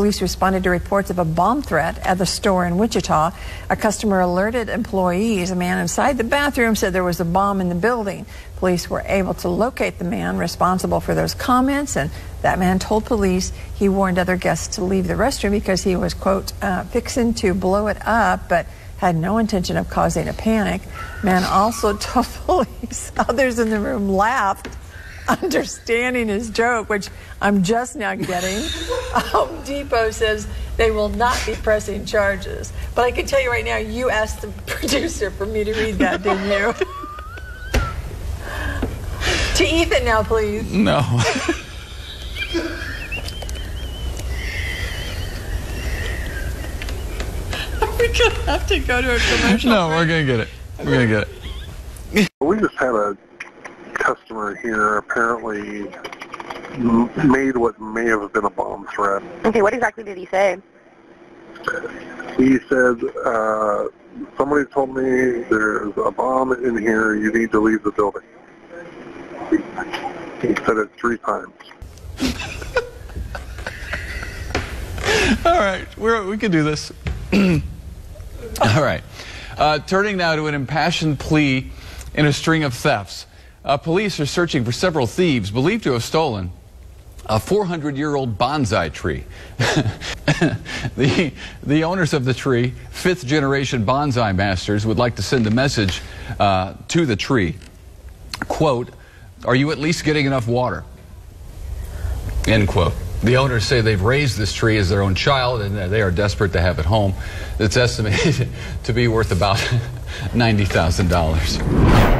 police responded to reports of a bomb threat at the store in Wichita. A customer alerted employees. A man inside the bathroom said there was a bomb in the building. Police were able to locate the man responsible for those comments, and that man told police he warned other guests to leave the restroom because he was, quote, uh, fixing to blow it up, but had no intention of causing a panic. Man also told police others in the room laughed understanding his joke, which I'm just now getting. Home Depot says they will not be pressing charges. But I can tell you right now, you asked the producer for me to read that, didn't you? to Ethan now, please. No. Are we going to have to go to a commercial? no, we're going to get it. We're going to get it. We just had a customer here apparently made what may have been a bomb threat. Okay, what exactly did he say? He said, uh, somebody told me there's a bomb in here, you need to leave the building. He said it three times. All right, we're, we can do this. All right. Uh, turning now to an impassioned plea in a string of thefts. Uh, police are searching for several thieves believed to have stolen a 400-year-old bonsai tree. the, the owners of the tree, fifth-generation bonsai masters, would like to send a message uh, to the tree. Quote, are you at least getting enough water? End quote. The owners say they've raised this tree as their own child and they are desperate to have it home. It's estimated to be worth about $90,000.